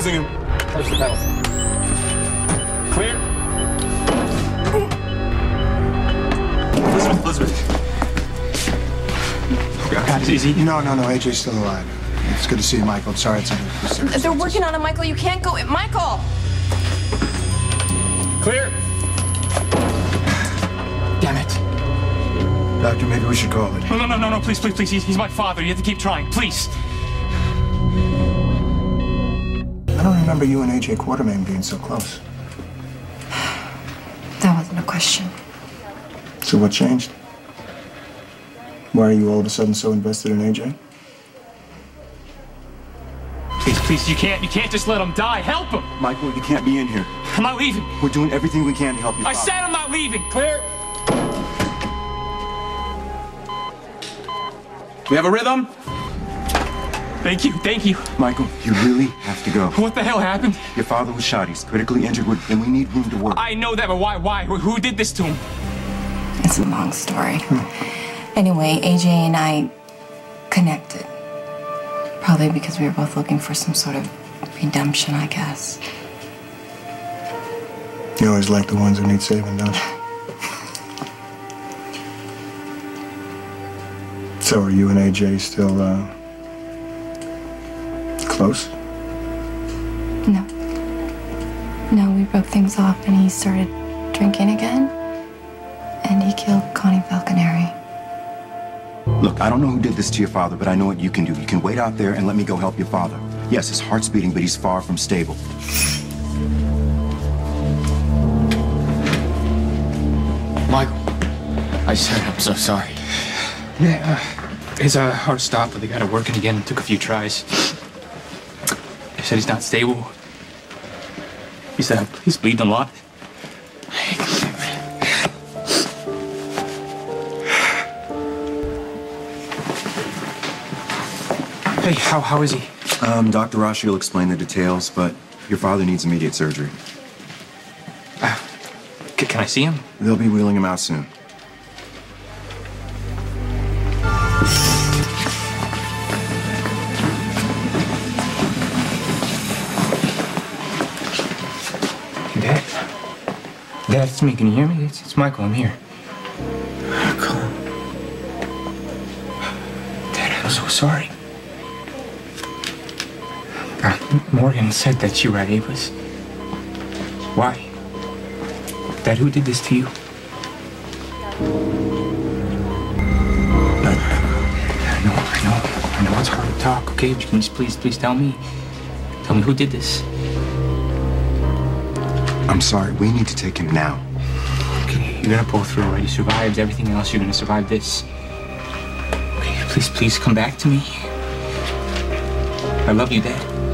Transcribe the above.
losing him. Touch the pedals. Clear. Elizabeth, Elizabeth. God, is he? No, no, no. AJ's still alive. It's good to see you, Michael. Sorry it's under these circumstances. They're working on it, Michael. You can't go. Michael! Clear. Damn it. Doctor, maybe we should call it. No, no, no, no, no, please, please, please. He's, he's my father. You have to keep trying, please. I don't remember you and AJ Quartermaine being so close. That wasn't a question. So what changed? Why are you all of a sudden so invested in AJ? Please, please, you can't, you can't just let him die. Help him. Michael, you can't be in here. I'm not leaving. We're doing everything we can to help you. I said I'm not leaving. Clear. We have a rhythm? Thank you, thank you. Michael, you really have to go. What the hell happened? Your father was shot. He's critically injured, and we need room to work. I know that, but why, why? Who who did this to him? It's a long story. Anyway, AJ and I connected. Probably because we were both looking for some sort of redemption, I guess. You always like the ones who need saving, don't you? So are you and AJ still, uh, close? No. No, we broke things off and he started drinking again. And he killed Connie Falconeri. Look, I don't know who did this to your father, but I know what you can do. You can wait out there and let me go help your father. Yes, his heart's beating, but he's far from stable. Michael, I said I'm so sorry. Yeah, uh, his uh, heart stopped, but they got it working again. It took a few tries. They said he's not stable. He said he's bleeding a lot. Hey, how, how is he? Um, Dr. Rashi will explain the details, but your father needs immediate surgery. C- can I see him? They'll be wheeling him out soon. Dad, it's me. Can you hear me? It's, it's Michael. I'm here. Michael. Dad, I'm so sorry. Uh, Morgan said that you were at Ava's. Why? Dad, who did this to you? I know, I know. I know it's hard to talk, okay? But can you just please, please tell me? Tell me who did this? I'm sorry, we need to take him now. Okay, you're gonna pull through, right? You survived everything else, you're gonna survive this. Okay, please, please come back to me. I love you, Dad.